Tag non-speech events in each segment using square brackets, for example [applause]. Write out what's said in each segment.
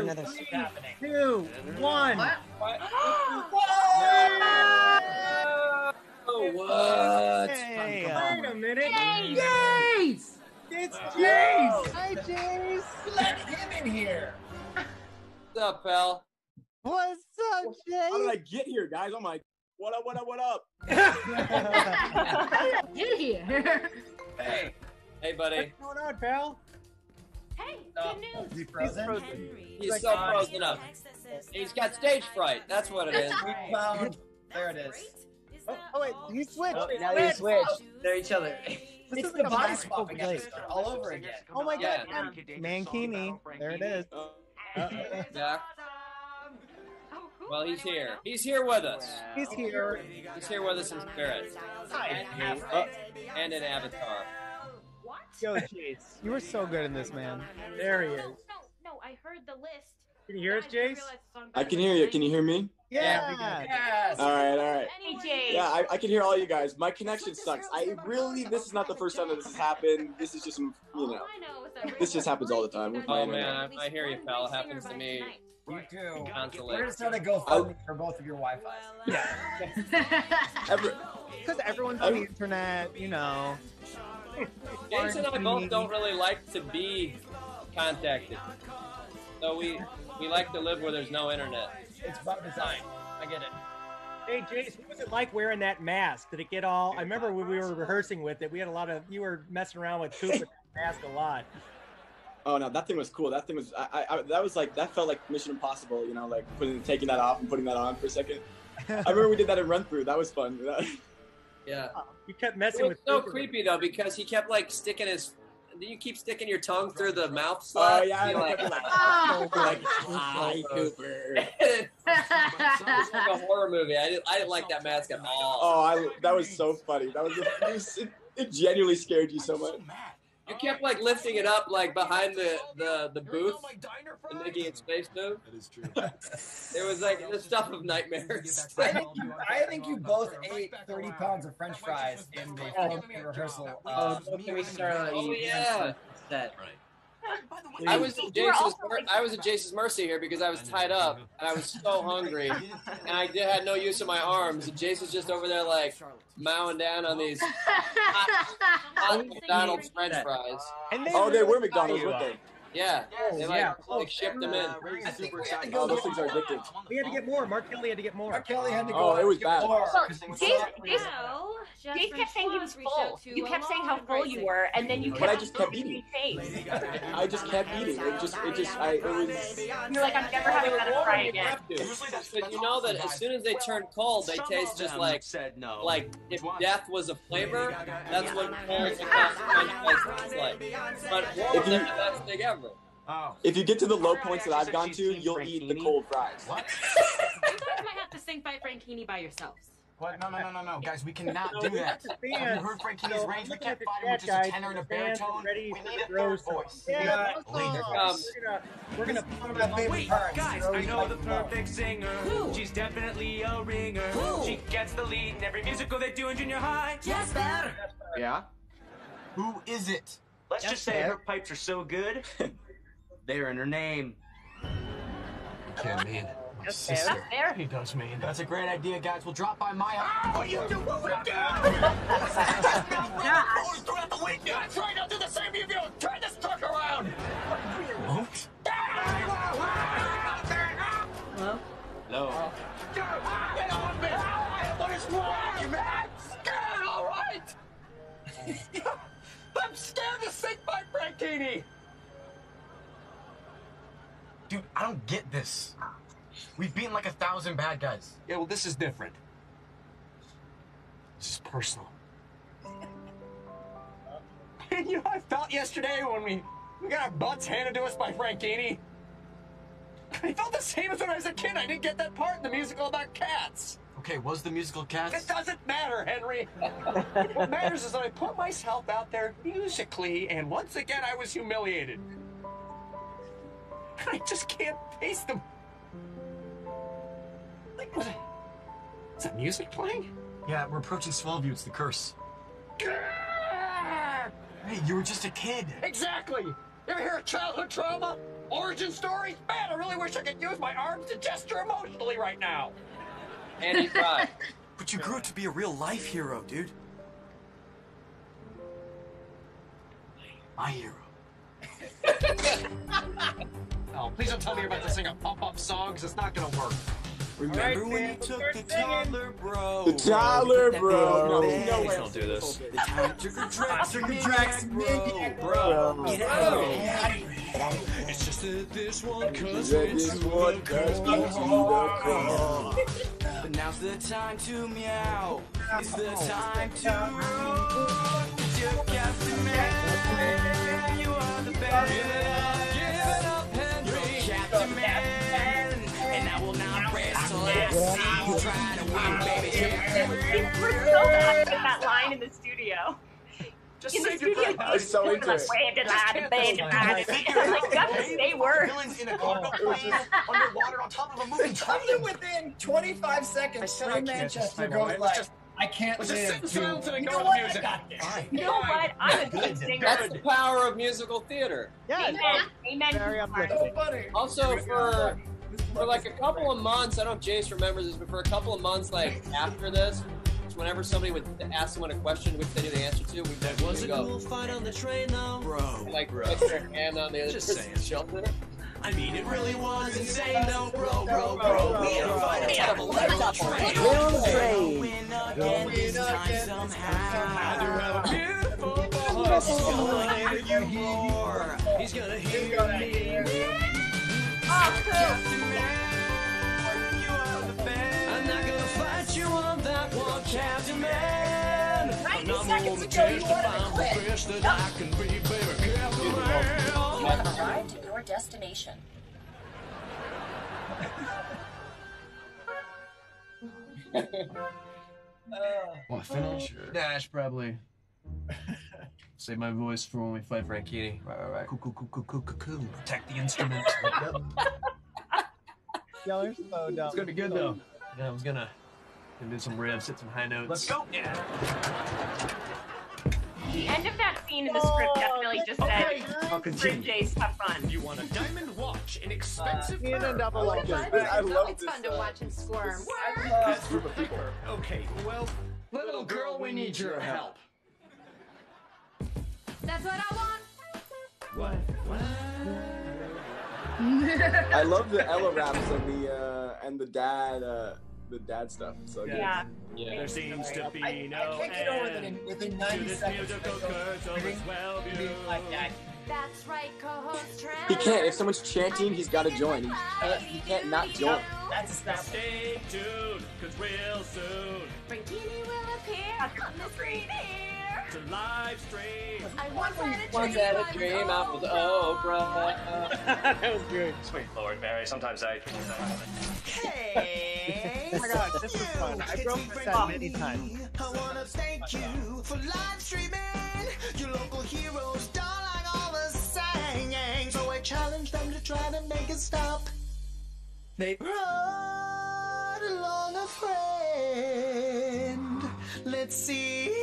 Another- three, two, one. Oh, what? Hey, Wait a minute. Jace! It's Jace. Hi, Jace. Let him in here. What's up, pal? What's up, Jay? How did I get here, guys? Oh I'm like, what up, what up, what up? How did I Get here. Hey. Hey, buddy. What's going on, pal? Hey, Uh, good news. You frozen? He's so frozen up. He's got stage fright. That's what it is. We found. There it is. Oh, wait, he switched. Oh, now they switched. They're each other. This It's is the like body swapping episode all over again. Oh my Yeah. god, Mankini. There it is. Uh, yeah. Well, he's here. He's here with us. He's here. He's here with us in spirit. Hi. And, uh, and in avatar. What? Yo, Jace. You were so good in this, man. There he is. no, no, I heard the list. Can you hear us, I Jace? realize the song I can hear you. Can you hear me? Yeah. Yes. All right, all right. Anyone- Yeah, I, I can hear all you guys. My connection sucks. I really, this is not the first time that this has happened. This is just, you know. I know This just happens all the time Oh, man, I hear you, pal. It happens to me. You too. Constantly. We're gonna start a GoFundMe for both of your Wi-Fi. [laughs] Every, Because everyone's on the internet, you know. James and I both don't really like to be contacted. So we we like to live where there's no internet. It's by design. I get it. Hey, Jace, what was it like wearing that mask? Did it get all? I remember when we were rehearsing with it, we had a lot of. You were messing around with Coop with that mask a lot. oh no, that thing was cool. That thing was, I, I, I, that was like, that felt like Mission Impossible. You know, like putting, taking that off and putting that on for a second. I remember we did that in Run Through. That was fun. [laughs] Yeah. Uh, you kept It messing was with. so Coop. creepy though because he kept like sticking his. Do you keep sticking your tongue through the mouth Oh yeah, You're I like, [laughs] like, Oh. [laughs] like, hi [laughs] Cooper. it's like a horror movie. I didn't, I didn't like that mask at all. Oh, I, that was so funny. That was, it, was it, it genuinely scared you so much. You kept like lifting it up like behind the the, the booth and making its face move. That is true. [laughs] It was like the stuff of nightmares. [laughs] I think you, I think you both ate 30 pounds of French fries in the rehearsal. Oh, Uh, can we start on You? yeah. Set. I was at You were Jace's, also mer- I was at Jace's mercy here because I was tied up and I was so [laughs] hungry and I did, had no use of my arms. And Jace was just over there like mowing down on these [laughs] hot McDonald's French fries. And they Oh, they were McDonald's, weren't they? Yeah, they like, yeah. like shipped them in. I think we had to Oh, those things are more. addictive. We had to get more. Mark Kelly had to get more. Mark Kelly had to uh, go. Oh, it was get bad. more. So, 'cause it was Jason- Jason- Now, just Dave kept saying he was full. You kept saying how full you were, and then you But kept I just kept eating. I just kept eating. It just, it just, I, it was. You're like, I'm never having another fry again. But you know that as soon as they turn cold, they taste just like said no. like if death was a flavor, [laughs] that's what cold McDonald's French fries taste like. But If you- they're the best thing ever. Oh. If you get to the low points that I've gone to, you'll eat the cold fries. What? [laughs] You guys might have to sing by Frankini by yourselves. What? No, no, no, no, no, guys, we cannot do that. Have you heard Frankini's so range? We can't at the fight him with just a tenor and a the fans are baritone. ready We need a third voice. Yeah, yeah. Um, we're gonna, we're gonna One of my Wait, parts. guys, I know the the ball. perfect singer. Who? She's definitely a ringer. Who? She gets the lead in every musical they do in junior high. Jasper. Yeah? Who is it? Let's just say her pipes are so good, [laughs] they're in her name. Can't mean. My That's sister. fair. He does mean. That's a great idea, guys. We'll drop by my ah, house. Oh, you do what we do! [laughs] throughout the weekend. I'm trying to do the same to you. Thousand. Yeah, well, this is different. This is personal. And [laughs] you know, I felt yesterday when we, we got our butts handed to us by Frankini. I felt the same as when I was a kid. I didn't get that part in the musical about cats. Okay, was the musical cats? It doesn't matter, Henry. [laughs] what matters is that I put myself out there musically, and once again I was humiliated. [laughs] I just can't face them. Like, what? Is that music playing? Yeah, we're approaching Swellview. It's the curse. Hey, you were just a kid. Exactly. You ever hear of childhood trauma? Origin stories? Man, I really wish I could use my arms to gesture emotionally right now. And he cried. But you grew up to be a real life hero, dude. My hero. [laughs] Oh, please don't tell me you're about to sing a pump up song, because it's not gonna work. Remember when you took the toddler, bro? The toddler, bro. No, No way. don't do this. The time took a Drax, Drax bro. Bro. Get out of here. It's just that this one cause Yeah, it's this one cause the it's the call. But now's the time to meow. It's the oh. time to roar. You're Captain Man. You try to win, baby. We're so bad with that line in the studio. Just in the save your studio, breath. I was so into it. Waved it loud and banged it loud. I'm like, you have to say words. Villains in a cargo oh, plane, underwater on top of a moving [laughs] train. Probably within 25 seconds, said I Sam can't Manchester say goes like, I can't let's just sit in silence and you ignore the music. I got this. You know what? I'm a good singer. That's the power of musical theater. Yeah, Amen. Amen. very uplifting. Also, for for like a couple of months, I don't know if Jace remembers this, but for a couple of months, like after this, whenever somebody would ask someone a question which they knew the answer to, we That was a go cool fight on the train, though. Bro, like bro. put their hand on the other Just person's shoulder. I mean, it really was insane, though, bro, bro, bro. We had a fight on top of a little train. Little. Win again this time somehow. I do have a beautiful voice. He's gonna hear you roar. He's gonna hear me. Seconds gonna ago, you test to wanted to find quit. the best that I can be, baby, Captain Man. Arrive to your destination. Want to finish? Dash, probably. Save my voice for when we fight Frankini. Right, right, right. Cool, cool, cool, cool, cool, cool, cool. Protect the instrument. Y'all are so dumb. It's gonna be good though. Yeah, I was gonna, gonna do some riffs, hit some high notes. Let's go. Yeah. The end of that scene in the script definitely just Okay, said, I'll "Bring continue. Jace, have fun." You want a diamond watch, an expensive Me and a double like watch. this. I love it's this. fun to uh, watch him squirm. This group of people. Okay, well, Little girl, we need your help. That's what I want. what? What? [laughs] I love the Ella raps and the uh, and the dad uh, the dad stuff. So good. Yeah. Yeah. There seems to be I, I no can't get over that end in, within to 90 this seconds. musical curse of reading, swell like that. That's right, co-host Trevor. He can't. If someone's chanting, he's got to join. He can't. He can't not join. That's a step. Stay tuned, cause real soon Frankini will appear on the screen here. To live stream. I once had a dream. had a dream I was Oprah. that was good. Sweet Lord Mary, sometimes I. [laughs] Oh my god, this is fun. I broke the set many times. I wanna thank you for live streaming. Your local heroes don't like all the singing, so I challenge them to try to make it stop. They brought along a friend. Let's see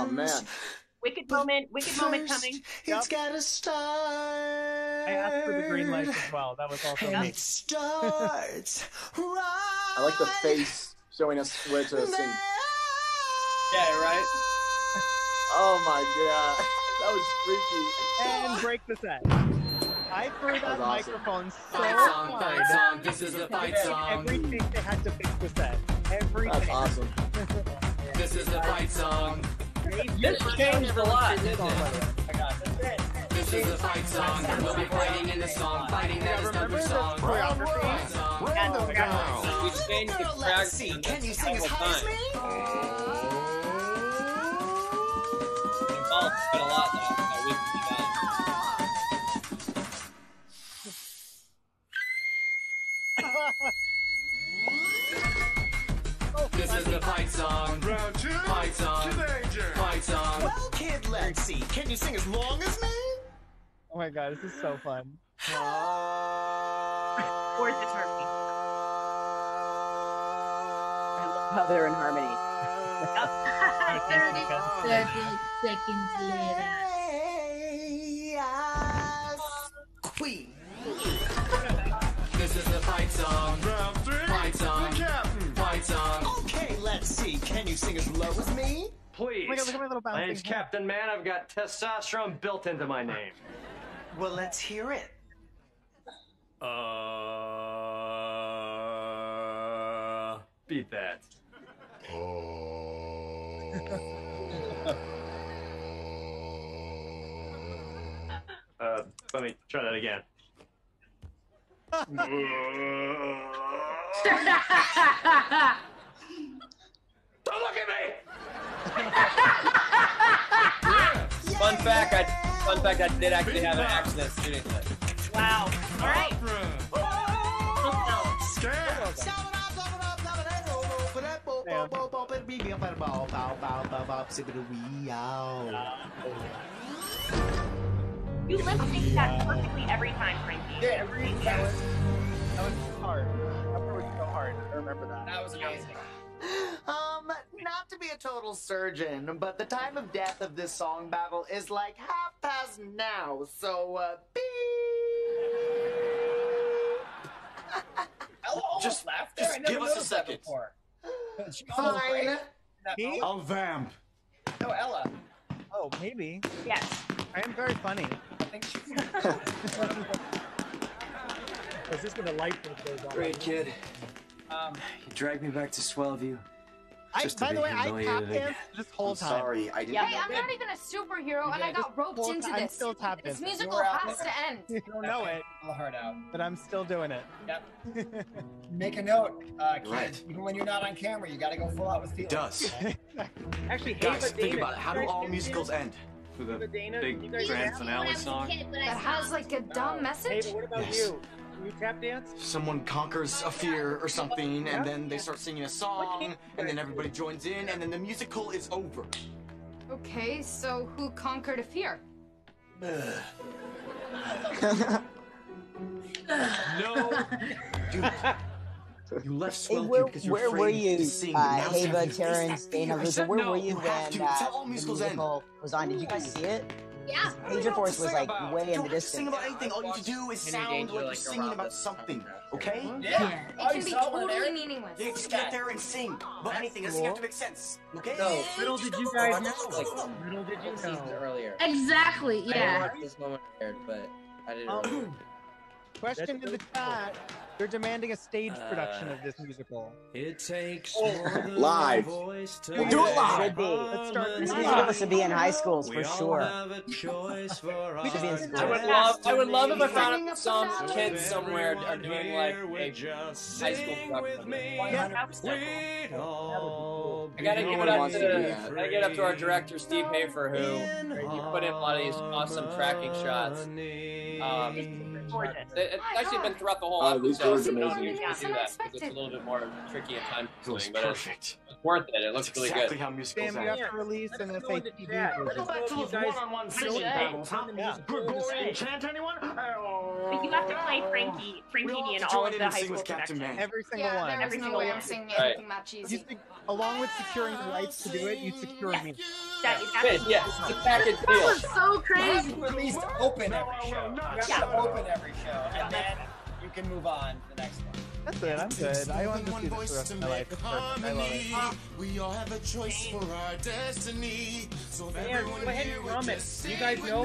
Oh man. Wicked moment. Wicked moment coming. It's gotta start. I asked for the green light as well. That was also me. It starts [laughs] right. I like the face showing us where to sing. Yeah, right. Oh my god, that was freaky. And break the set. I threw that, That was awesome. microphone so Fight song, hard. fight song. This is the fight song. Every take they had to fix the set. Everything. That's awesome. [laughs] This is the fight song. This changed a lot, didn't it? This is the fight song. We'll be fighting in the song. Fighting that is Remember number song. choreography? Fight song. Random down. We changed the Girl, let's see. Can you sing as high as me? Involved quite a lot though. that we can do that. This is the fight song. Round two. Fight song. danger. Can you sing as long as me? Oh my god, this is so fun. or the turkey? I love how they're in harmony. [laughs] [laughs] Thirty seconds later. Queen. this is the fight song. Round three. Fight song. Captain. Fight song. Okay, let's see. Can you sing as low as me? Please. Look at- look at my little my name's head. Captain Man. I've got testosterone built into my name. Well, let's hear it. Uh, beat that. [laughs] Uh, let me try that again. [laughs] [laughs] Don't look at me! Fun fact, I fun fact, I did actually have an accident shooting that. Wow. All right. You lip sync that perfectly every time, Frankie. Yeah, every that was that was hard. That was so hard. I remember that. That was amazing. Not to be a total surgeon, but the time of death of this song battle is like half past now, so, uh, beep. Ella Just- laughed there. just give us a second. before. She almost Fine. Me? moment. I'll vamp. No, Ella. Oh, maybe. Yes. I am very funny. I think she's. Is this when the light bulb goes on? Great kid. Um, You dragged me back to Swellview. I, Just to by be the way, I humiliated tap [laughs] again. danced this whole I'm time. sorry, I didn't. Yeah. Hey, I'm not even a superhero, and I got roped Well, into I'm this. still tap This musical has there. to end. [laughs] You don't know it, pull her heart out. but I'm still doing it. Yep. [laughs] Make a note, uh, kid. Right. Even when you're not on camera, you got to go full out with It feelings. does. Actually, Guys, Ava think Dana, about it. How do all musicals this? end? With a Dana, big grand finale song. That has like a dumb message. Ava, what about Yes. you? You tap dance? Someone conquers a fear or something, and then they start singing a song, and then everybody joins in, and then the musical is over. Okay, so who conquered a fear? [sighs] No, dude. You left Hey, where, because you're where afraid were you, to sing. uh, Now Ava, Terrence. Dana, I Luca? said Where no, were you you when to. uh, It's how the musicals end. musical was on? Did you guys see it? Yeah. Major Force was like way in You the don't have to sing about anything. All you need to do is Henry sound Danger, like you're like, singing about something. Okay? Yeah. It Oh, can be totally meaningless. You just get there and sing. But anything doesn't have to make sense. Okay? No, little did you guys know. Like, Little did you season know. earlier. Exactly, I didn't yeah. watch this moment aired, but I didn't. Um, Really- Question in the chat. They're demanding a stage production Uh, of this musical. It takes Live. We'll [laughs] do it live. Should be. Let's start This this musical should be in high schools for all sure. a choice We should be in our. I would love, I would love if I found out some kids somewhere are doing like a just high school sing production. with me. 100%. We'd all I gotta be give it up to, to do the, that. I gotta give it up to our director Steve Hoefer who in he put in a lot of these awesome tracking shots. Um, Gorgeous. it, it's actually been throughout the whole Oh, these episode. words We don't amazing. usually Yeah. do that because it's a little bit more tricky and time consuming, but it's, perfect. it's worth it. It looks That's really exactly good. how musicals Sam, you end. have to release an Let's go into SATB chat. Go version. back to those one-on-one singing battles, huh? Yeah. Gregorian chant, anyone? But you have to play oh. Frankie, Frankie We all D in have to all of the high school with productions. Every single Yeah, one. Every single one. I'm singing anything that cheesy. along with securing the rights to do it, you secure me. That, Yeah, that's, yeah, it's a package That deal. was so crazy. to at least open every show. Yeah. open every show, and then you can move on to the next one. That's it. I'm good. I want to see this for the rest of my life. It's. I love it. We all have a choice for our destiny. So Man, go ahead and drum it. You guys know.